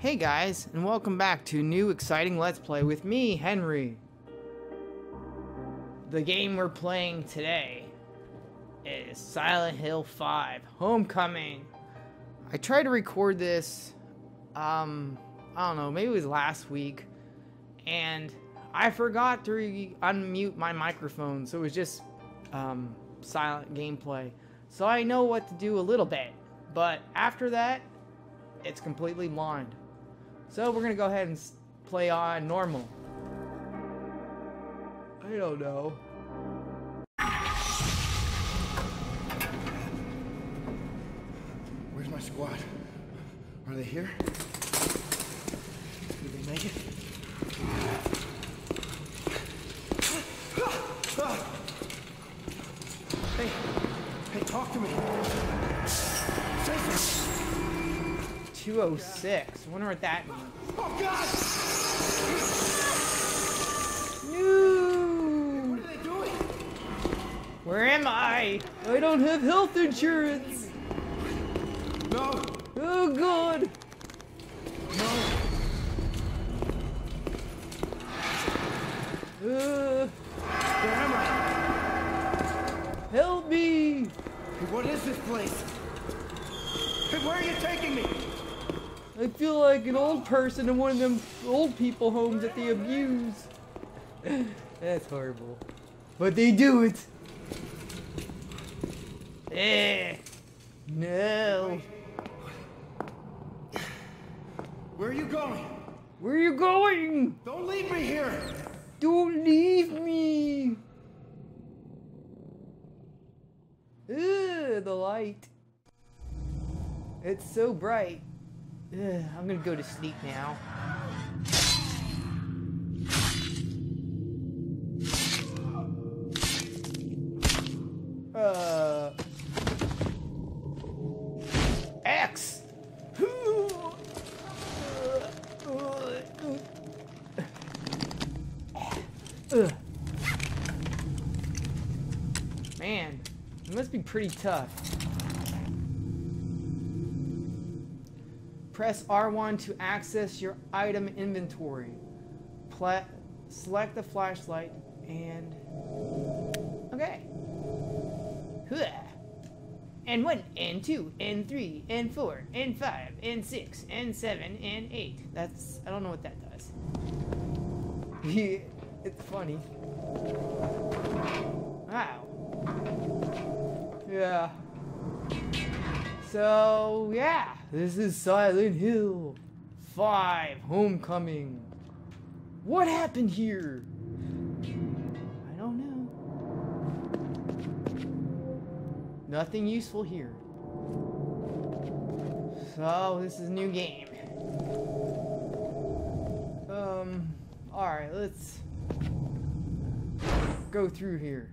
Hey guys, and welcome back to new exciting Let's Play with me, Henry. The game we're playing today is Silent Hill 5 Homecoming. I tried to record this, um, I don't know, maybe it was last week, and I forgot to unmute my microphone, so it was just um, silent gameplay. So I know what to do a little bit, but after that, it's completely blind. So we're gonna go ahead and play on normal. I don't know. Where's my squad? Are they here? Did they make it? Hey, hey, talk to me. Say something. 206. I wonder what that means. Oh God! No! What are they doing? Where am I? I don't have health insurance. No, Oh god. no. Uh, Where am I? help me. Hey, what is this place? Hey, where are you taking me? I feel like an old person in one of them old people homes that they abuse. That's horrible. But they do it. Eh. No. Where are you going? Where are you going? Don't leave me here. Don't leave me. Ugh, the light. It's so bright. Ugh, I'm gonna go to sleep now. Uh. X. Man, it must be pretty tough. Press R1 to access your item inventory. Pla- select the flashlight and. Okay. And one, and two, and three, and four, and five, and six, and seven, and eight. That's. I don't know what that does. it's funny. Wow. Yeah. So, yeah, this is Silent Hill 5 Homecoming. What happened here? I don't know. Nothing useful here. So, this is a new game. Um, alright, let's go through here.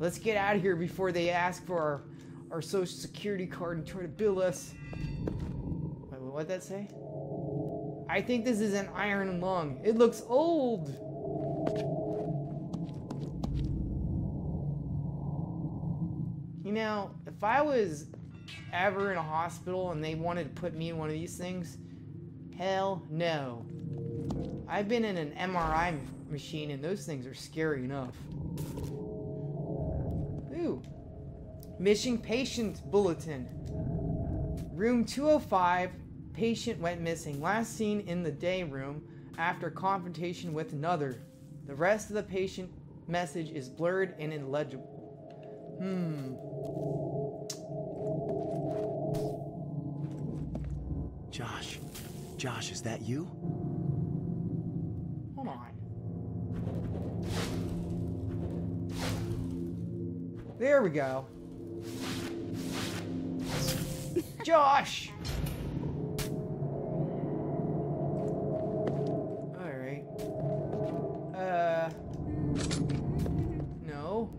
Let's get out of here before they ask for our, our social security card and try to bill us. Wait, what'd that say? I think this is an iron lung. It looks old. You know, if I was ever in a hospital and they wanted to put me in one of these things, hell no. I've been in an MRI machine and those things are scary enough. Missing patient bulletin. Room 205, patient went missing. Last seen in the day room after confrontation with another. The rest of the patient message is blurred and illegible. Hmm. Josh. Josh, is that you? Hold on. There we go. Josh! Alright. Uh. No.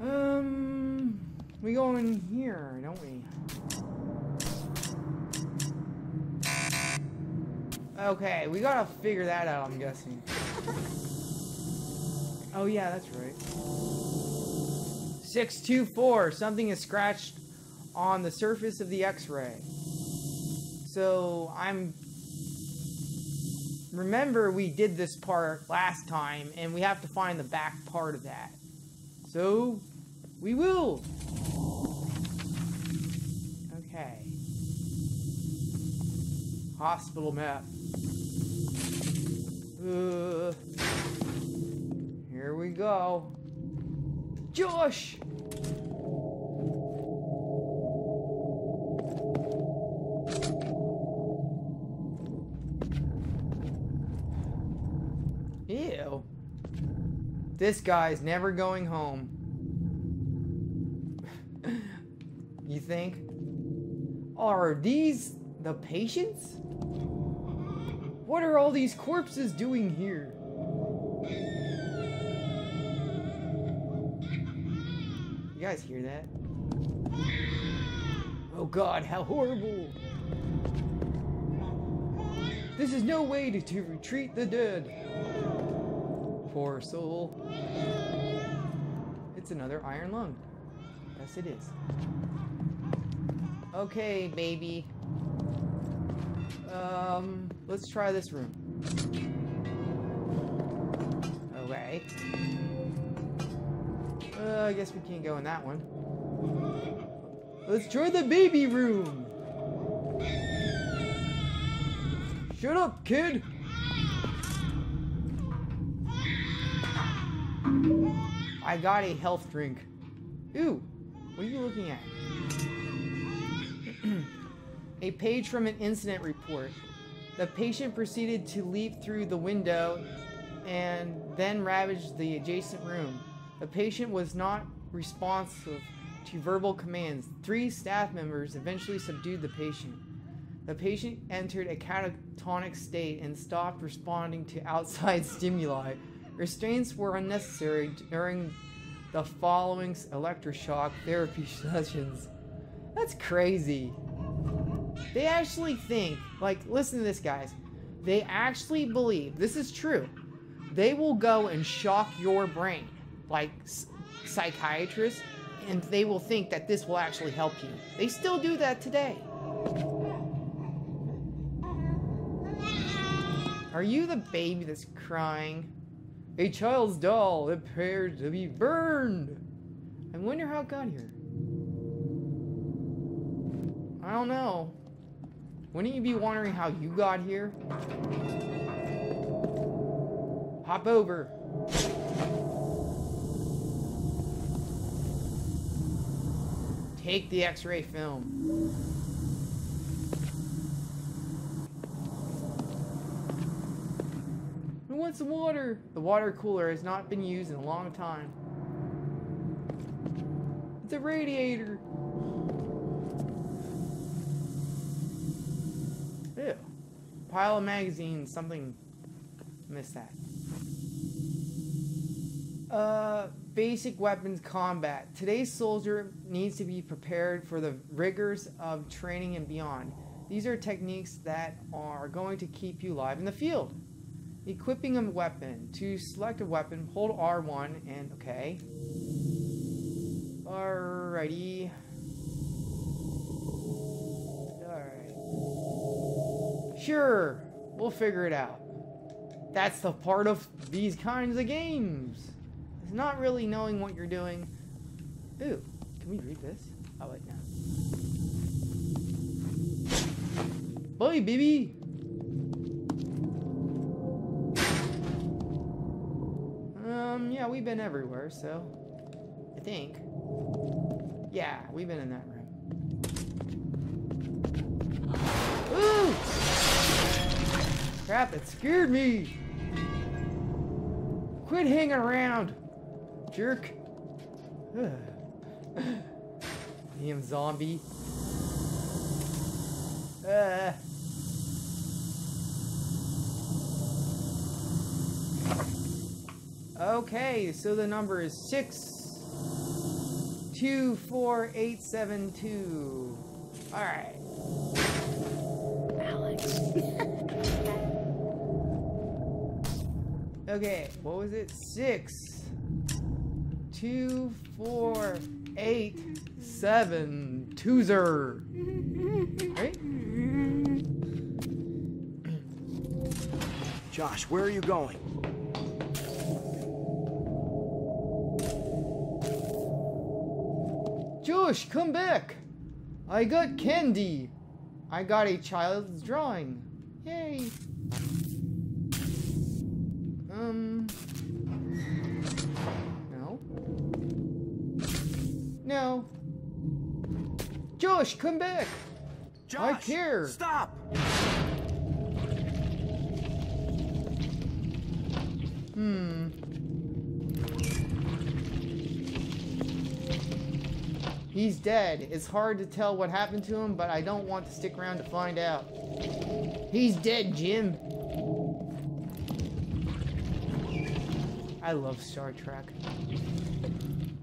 Um. We go in here, don't we? Okay, we gotta figure that out, I'm guessing. Oh yeah, that's right. 624. Something is scratched on the surface of the x-ray. So I'm remember we did this part last time and we have to find the back part of that. So we will. Okay. Hospital map. Uh, here we go. Josh! Ew. This guy's never going home. you think? Are these the patients? What are all these corpses doing here? Guys hear that? Oh god, how horrible! This is no way to, to retreat the dead. Poor soul. It's another iron lung. Yes, it is. Okay, baby. Um, let's try this room. Okay. Uh, I guess we can't go in that one. Let's try the baby room. Shut up, kid. I got a health drink. Ooh, what are you looking at? a page from an incident report. The patient proceeded to leap through the window and then ravaged the adjacent room. The patient was not responsive to verbal commands. Three staff members eventually subdued the patient. The patient entered a catatonic state and stopped responding to outside stimuli. Restraints were unnecessary during the following electroshock therapy sessions. That's crazy. They actually think, like, listen to this, guys. They actually believe, this is true. They will go and shock your brain, like psychiatrists, and they will think that this will actually help you. They still do that today. Are you the baby that's crying? A child's doll appeared to be burned. I wonder how it got here. I don't know. Wouldn't you be wondering how you got here? Hop over. Take the x-ray film. I want some water. The water cooler has not been used in a long time. It's a radiator. Ew. Pile of magazines, something. Missed that. Uh, basic weapons combat. Today's soldier needs to be prepared for the rigors of training and beyond. These are techniques that are going to keep you alive in the field. Equipping a weapon. To select a weapon, hold R1 and okay. Alrighty. Alright. Sure, we'll figure it out. That's the part of these kinds of games. Not really knowing what you're doing. Ooh, can we read this? Oh wait, no. Bye, baby! Um, yeah, we've been everywhere, so... I think. Yeah, we've been in that room. Ooh! Crap, that scared me! Quit hanging around, jerk. Damn zombie. Uh. Okay, so the number is six two four eight seven two. All right. Alex. Okay, what was it? Six two, four, eight, seven, twozer. Right? Josh, where are you going? Josh, come back! I got candy! I got a child's drawing. Yay! No. Josh, come back! Josh! care. Stop! Hmm. He's dead. It's hard to tell what happened to him, but I don't want to stick around to find out. He's dead, Jim. I love Star Trek.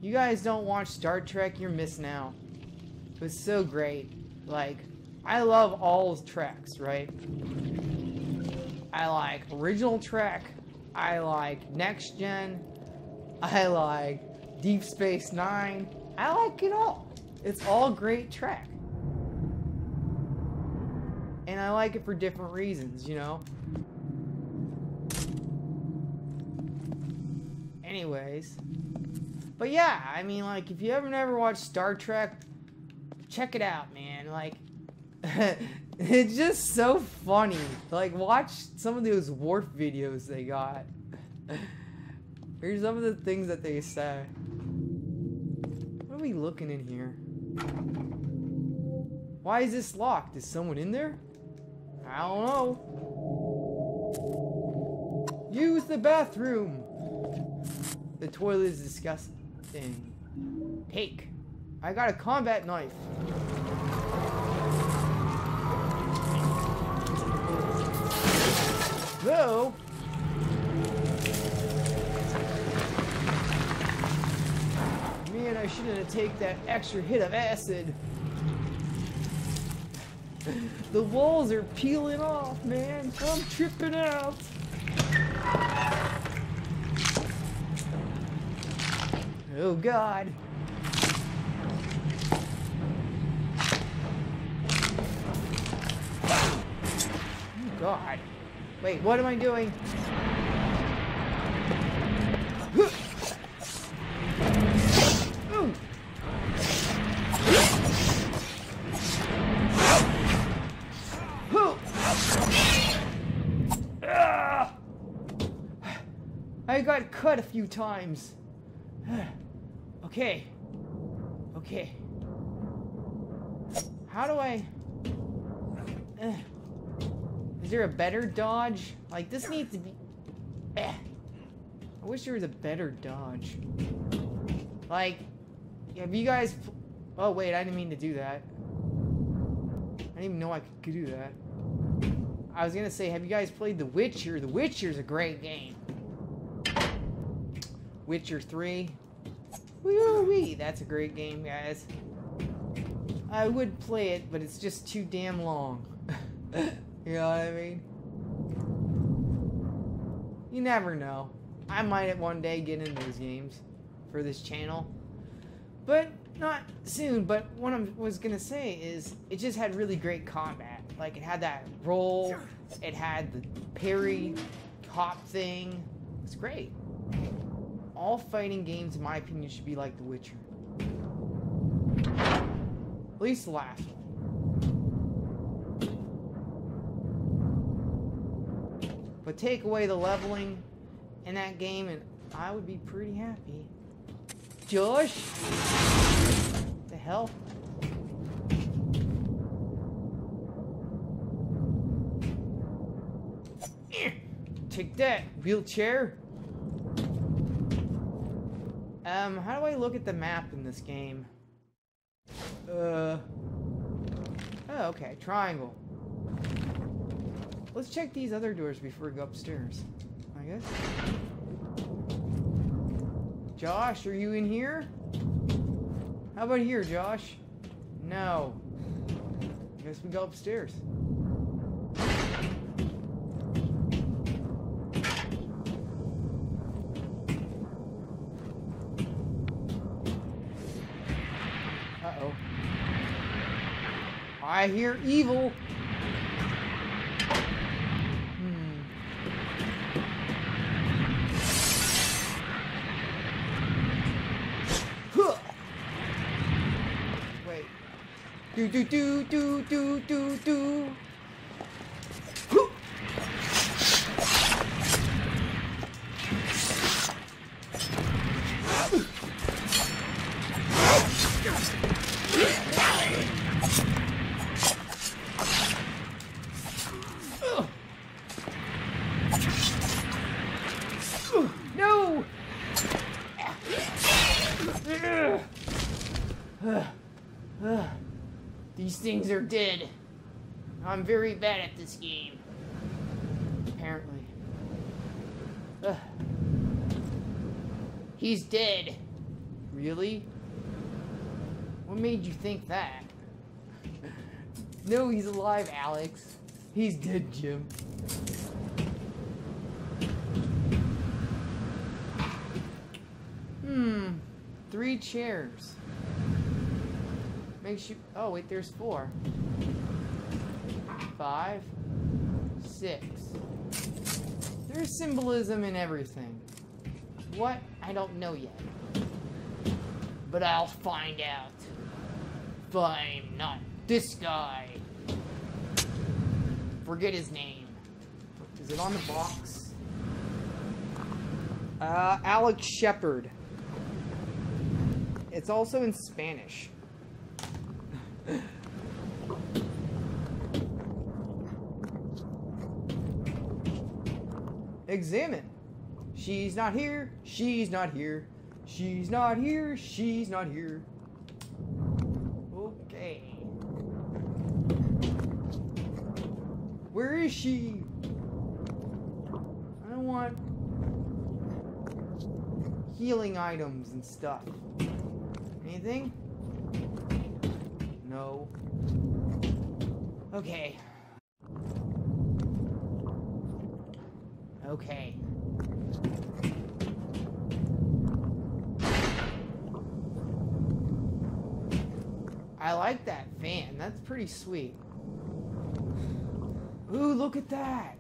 You guys don't watch Star Trek, you're missing out. It was so great. Like, I love all Treks, right? I like original Trek. I like Next Gen. I like Deep Space Nine. I like it all. It's all great Trek. And I like it for different reasons, you know? Anyways. But yeah, I mean, like, if you ever never watched Star Trek, check it out, man. Like, it's just so funny. Like, watch some of those Worf videos they got. Here's some of the things that they say. What are we looking in here? Why is this locked? Is someone in there? I don't know. Use the bathroom. The toilet is disgusting. Take. I got a combat knife. No. Man, I shouldn't have taken that extra hit of acid. The walls are peeling off, man. I'm tripping out. Oh, God. Oh, God. Wait, what am I doing? I got cut a few times. Okay. Okay. How do I... Eh. Is there a better dodge? Like, this needs to be... Eh. I wish there was a better dodge. Like, have you guys... Oh, wait, I didn't mean to do that. I didn't even know I could do that. I was gonna say, have you guys played The Witcher? The Witcher's a great game. Witcher 3. Woo wee, that's a great game, guys. I would play it, but it's just too damn long. you know what I mean? You never know. I might one day get into those games for this channel. But not soon, but what I was gonna say is it just had really great combat. Like it had that roll, it had the parry, hop thing. It's great. All fighting games, in my opinion, should be like The Witcher. At least one. But take away the leveling in that game, and I would be pretty happy. Josh? The hell? Take that, wheelchair. Um, how do I look at the map in this game? Uh. Oh, okay, triangle. Let's check these other doors before we go upstairs. I guess. Josh, are you in here? How about here, Josh? No. I guess we go upstairs. Uh-oh. I hear evil. Hmm. Wait. Do do do do do do do. Are dead. I'm very bad at this game. Apparently. Ugh. He's dead. Really? What made you think that? no, he's alive, Alex. He's dead, Jim. Hmm. Three chairs. Makes you. Oh, wait, there's four. Five. Six. There's symbolism in everything. What? I don't know yet. But I'll find out. If I'm not this guy. Forget his name. Is it on the box? Uh, Alex Shepherd. It's also in Spanish. Examine. She's not here. She's not here. She's not here. She's not here. Okay. Where is she? I don't want healing items and stuff. Anything? Okay. Okay. I like that fan. That's pretty sweet. Ooh, look at that.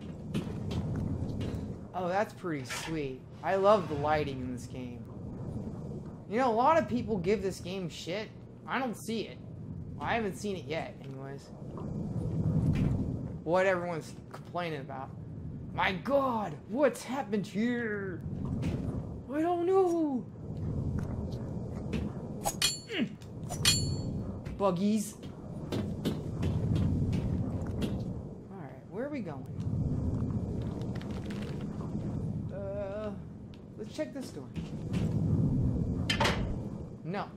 Oh, that's pretty sweet. I love the lighting in this game. You know, a lot of people give this game shit. I don't see it. I haven't seen it yet, anyways. What everyone's complaining about. My god, what's happened here? I don't know. Mm. Buggies. Alright, where are we going? Uh, let's check this door. No.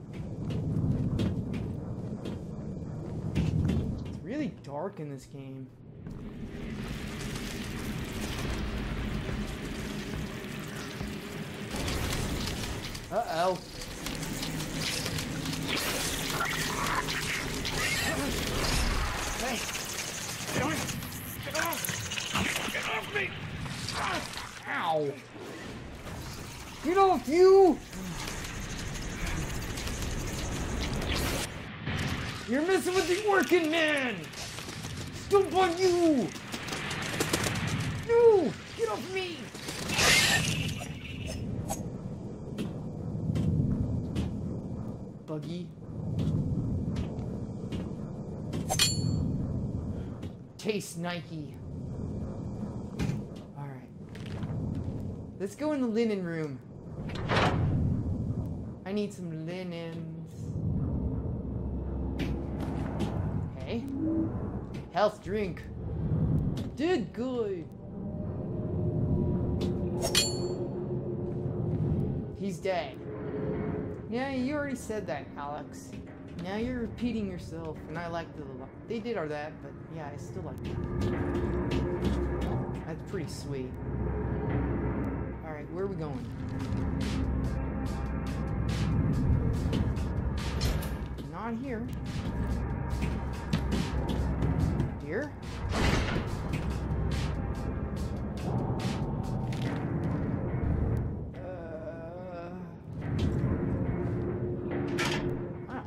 It's really dark in this game. Uh-oh. Get off you! You're messing with the working man! Stomp on you! No! Get off me! Buggy. Taste Nike. Alright. Let's go in the linen room. I need some linens. Okay. Health drink. Did good. He's dead. Yeah, you already said that, Alex. Now you're repeating yourself, and I like the. They did all that, but yeah, I still like it. That's pretty sweet. Alright, where are we going? Not here. Uh,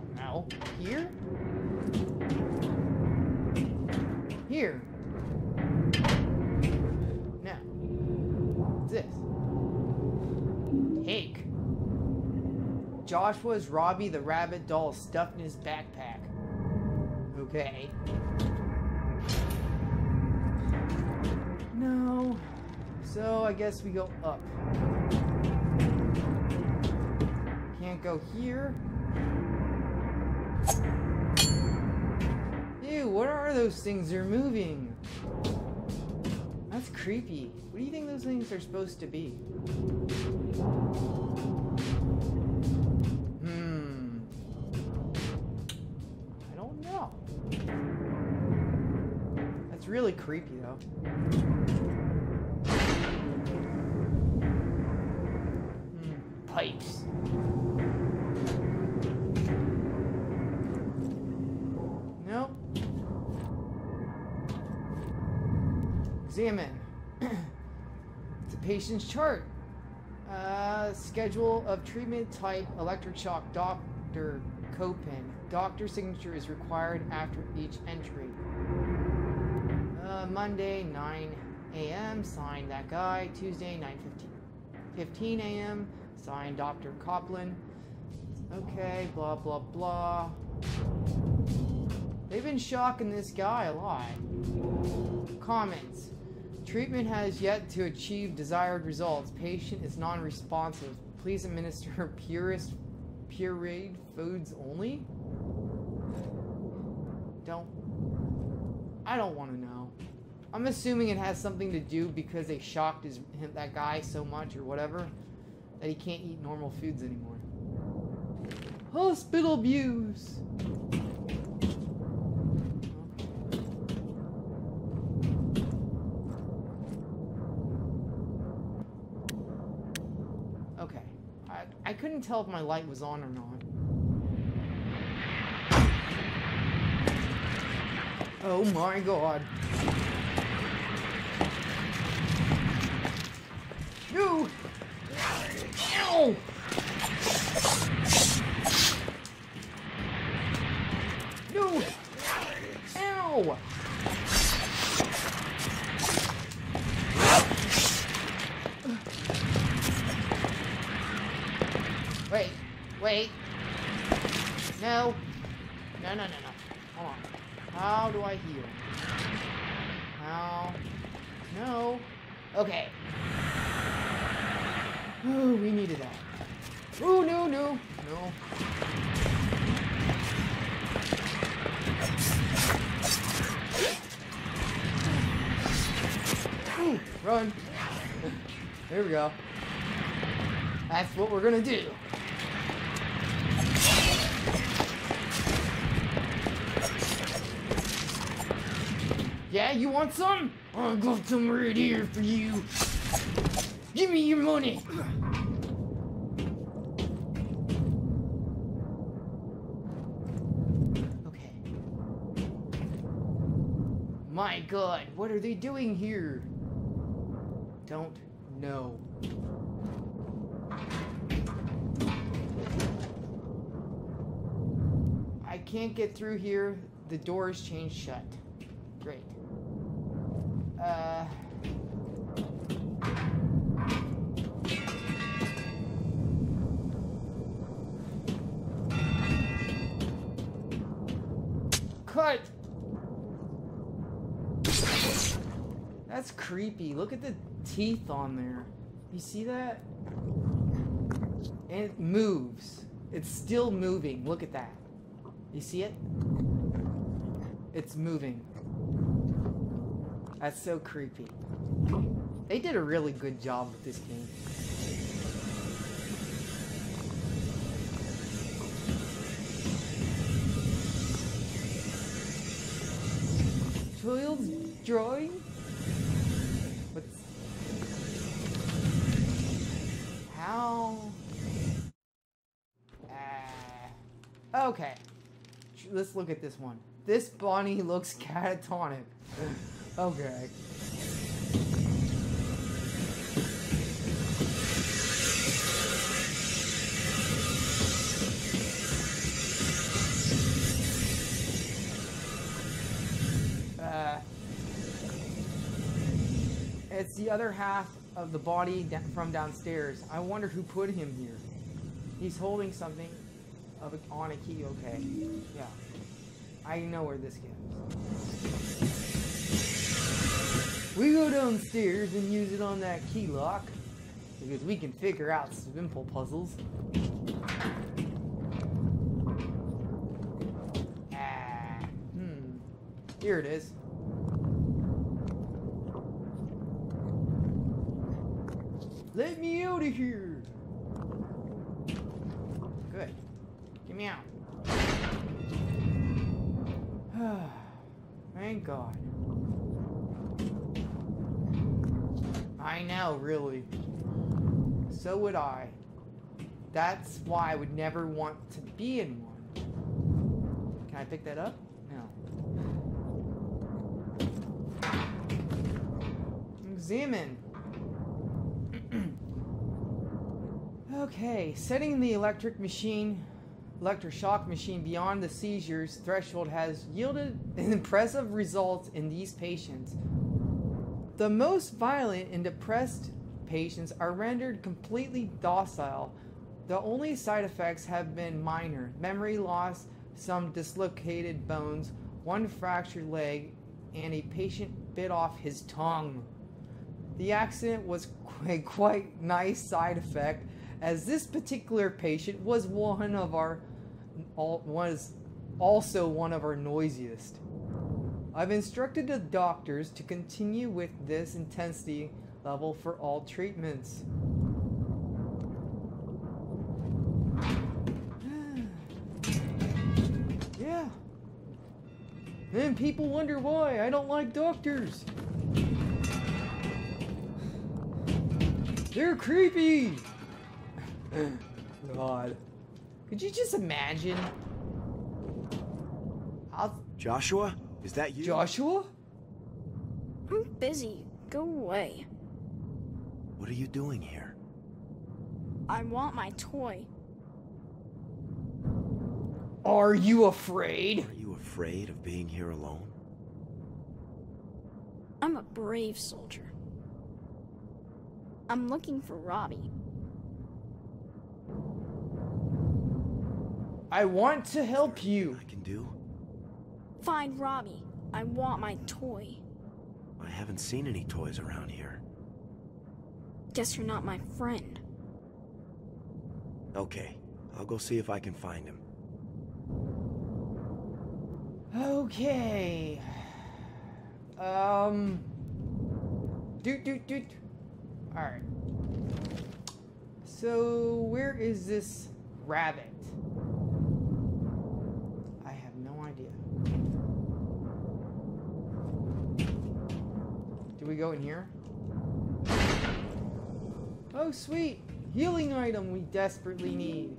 Cake. Joshua's Robbie the rabbit doll stuffed in his backpack. Okay. So I guess we go up. Can't go here. Ew, what are those things they're moving? That's creepy. What do you think those things are supposed to be? Hmm. I don't know. That's really creepy though. Examine. it's a patient's chart. Uh, schedule of treatment type electric shock. Doctor Copin. Doctor signature is required after each entry. Uh, Monday 9 a.m. Signed that guy. Tuesday 9:15 15 a.m. Signed Dr. Coplin. Okay, blah blah blah. They've been shocking this guy a lot. Comments. Treatment has yet to achieve desired results. Patient is non-responsive. Please administer purest pureed foods only? Don't I don't want to know. I'm assuming it has something to do because they shocked his him, that guy so much or whatever that he can't eat normal foods anymore. Hospital views. Okay. I, I couldn't tell if my light was on or not. Oh my god. No! Ow! Gonna do. Yeah, you want some? I got some right here for you. Give me your money. Okay. My god, what are they doing here? Don't know. Can't get through here. The door is changed shut. Great. Uh. Cut! That's creepy. Look at the teeth on there. You see that? And it moves. It's still moving. Look at that. You see it? It's moving. That's so creepy. They did a really good job with this game. Child's drawing? What's... How... Uh, okay let's look at this one. This Bonnie looks catatonic. okay. Uh, it's the other half of the body from downstairs. I wonder who put him here. He's holding something of a, on a key. Okay, yeah. I know where this goes. We go downstairs and use it on that key lock because we can figure out simple puzzles. Ah, hmm. Here it is. Let me out of here. Good. Get me out. Thank God. I know, really. So would I. That's why I would never want to be in one. Can I pick that up? No. Examine. okay, setting the electric machine, electroshock machine beyond the seizures threshold has yielded impressive results in these patients. The most violent and depressed patients are rendered completely docile. The only side effects have been minor memory loss, some dislocated bones, one fractured leg, and a patient bit off his tongue. The accident was a quite nice side effect, as this particular patient was one of our was also one of our noisiest. I've instructed the doctors to continue with this intensity level for all treatments. yeah. Then people wonder why I don't like doctors. They're creepy. God. Could you just imagine? I'll, Joshua? Is that you? Joshua? I'm busy. Go away. What are you doing here? I want my toy. Are you afraid? Are you afraid of being here alone? I'm a brave soldier. I'm looking for Robbie. I want to help you. I can do? Find Robbie. I want my toy. I haven't seen any toys around here. Guess you're not my friend. Okay, I'll go see if I can find him. Okay. Um. Doot doot doot. Alright. So, where is this rabbit? Go in here? Oh, sweet! Healing item we desperately need.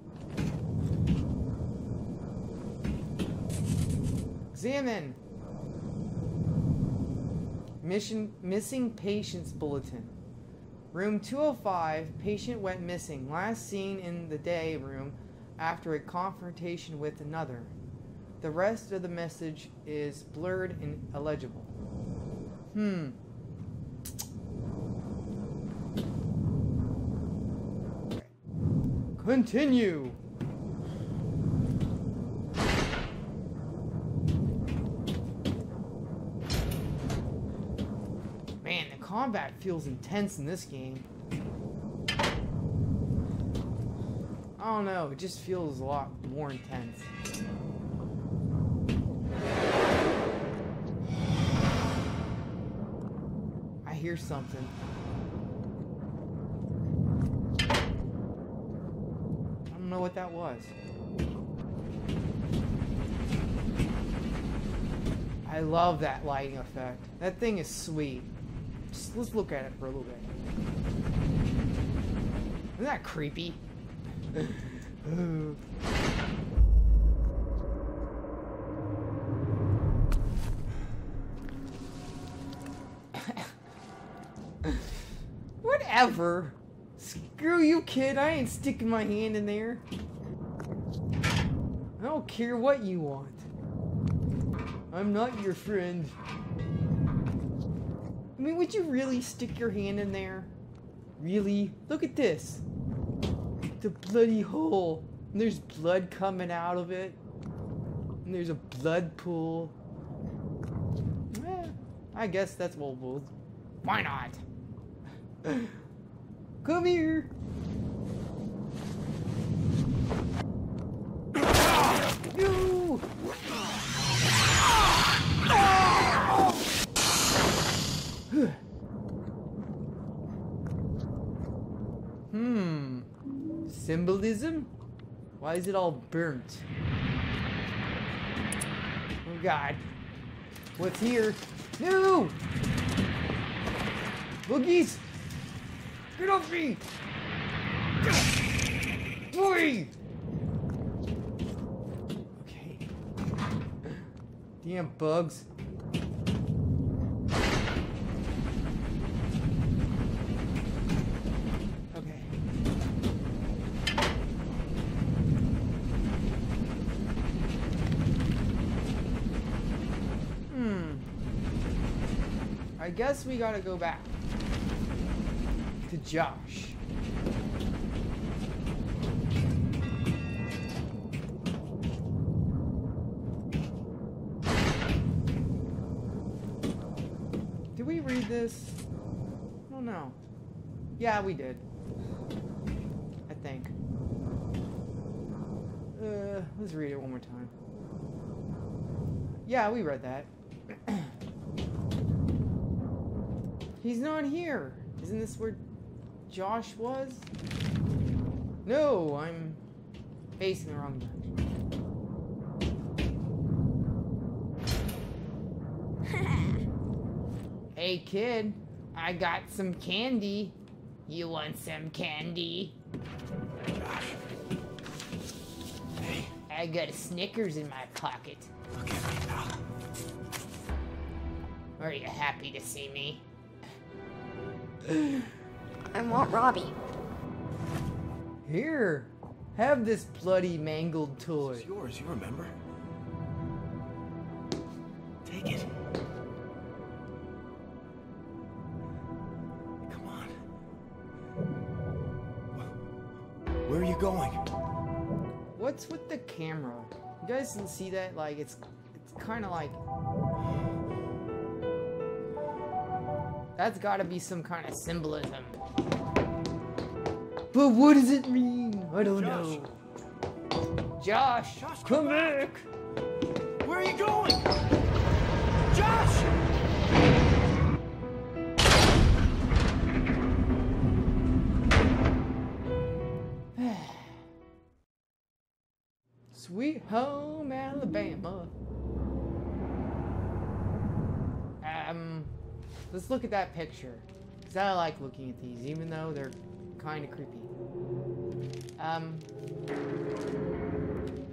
Examine. Mission missing patients bulletin. Room 205, patient went missing. Last seen in the day room after a confrontation with another. The rest of the message is blurred and illegible. Hmm. Continue. Man, the combat feels intense in this game. I don't know, it just feels a lot more intense. I hear something. I don't know what that was. I love that lighting effect. That thing is sweet. Just let's look at it for a little bit. Isn't that creepy? Whatever. Screw you, kid. I ain't sticking my hand in there. I don't care what you want. I'm not your friend. I mean, would you really stick your hand in there? Really? Look at this. The bloody hole. And there's blood coming out of it. And there's a blood pool. Eh, I guess that's what we'll. Why not? Come here. Hmm. Symbolism? Why is it all burnt? Oh god. What's here? No! Boogies! Get off me! Boy! Okay. Damn bugs. Okay. Hmm. I guess we gotta go back Josh. Did we read this? I don't know. Yeah, we did. I think. Uh, let's read it one more time. Yeah, we read that. He's not here. Isn't this where Josh was? No, I'm facing the wrong direction. Hey kid, I got some candy. You want some candy? Josh. Hey, I got a Snickers in my pocket. look at me, pal. Are you happy to see me? I want Robbie. Here, have this bloody mangled toy. It's yours, you remember? Take it. Come on. Where are you going? What's with the camera? You guys can see that? Like it's it's kind of like that's got to be some kind of symbolism. But what does it mean? I don't Josh. know. Josh, Josh, come come back. Where are you going? Josh! Sweet home Alabama. Um, let's look at that picture. Cause I like looking at these, even though they're kind of creepy. Um,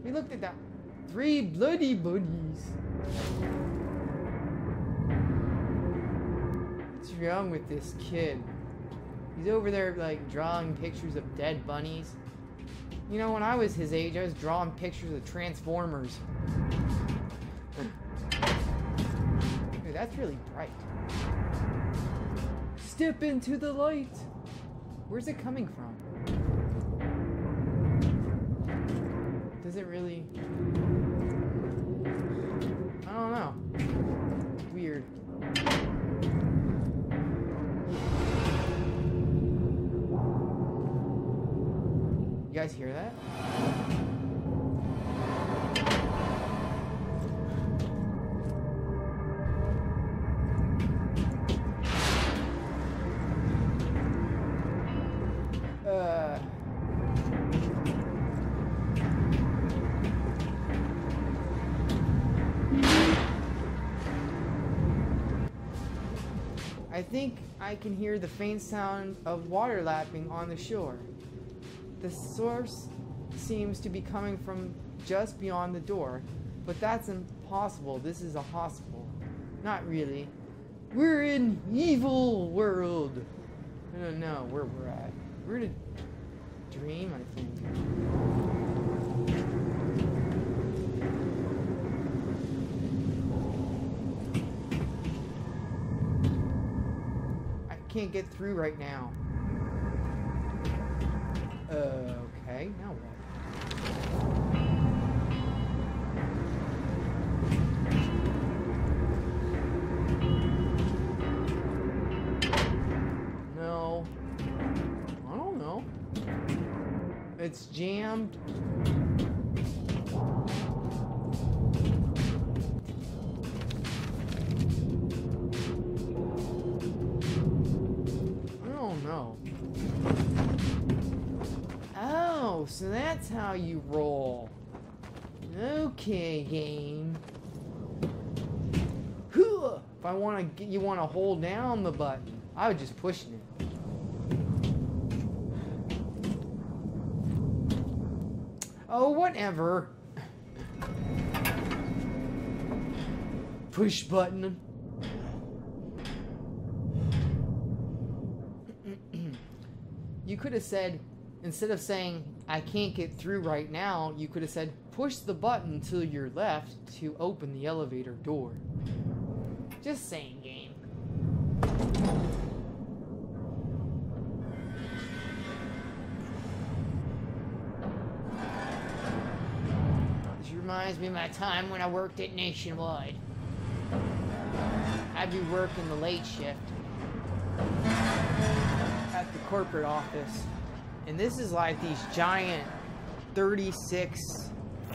we looked at that. Three bloody bunnies. What's wrong with this kid? He's over there like drawing pictures of dead bunnies. You know, when I was his age, I was drawing pictures of Transformers. Hey, that's really bright. Step into the light. Where's it coming from? Does it really? I don't know. Weird. You guys hear that? Think I can hear the faint sound of water lapping on the shore. The source seems to be coming from just beyond the door, but that's impossible. This is a hospital. Not really. We're in evil world. I don't know where we're at. We're in a dream, I think. Can't get through right now. Okay, now what? No. I don't know. It's jammed. That's how you roll. Okay, game. If I want to, you want to hold down the button. I would just push it. Oh, whatever. Push button. you could have said, instead of saying, I can't get through right now, you could have said, push the button to your left to open the elevator door. Just saying, game. This reminds me of my time when I worked at Nationwide. I'd be working the late shift at the corporate office. And this is like these giant 36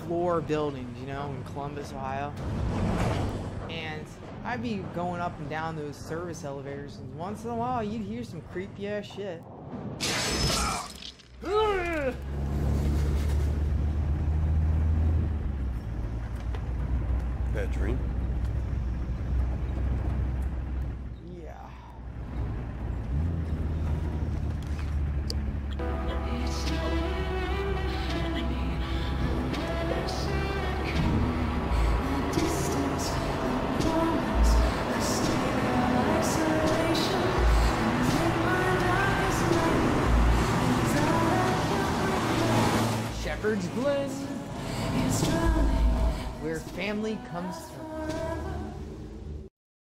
floor buildings, you know, in Columbus, Ohio. And I'd be going up and down those service elevators, and once in a while you'd hear some creepy ass shit. Bad dream?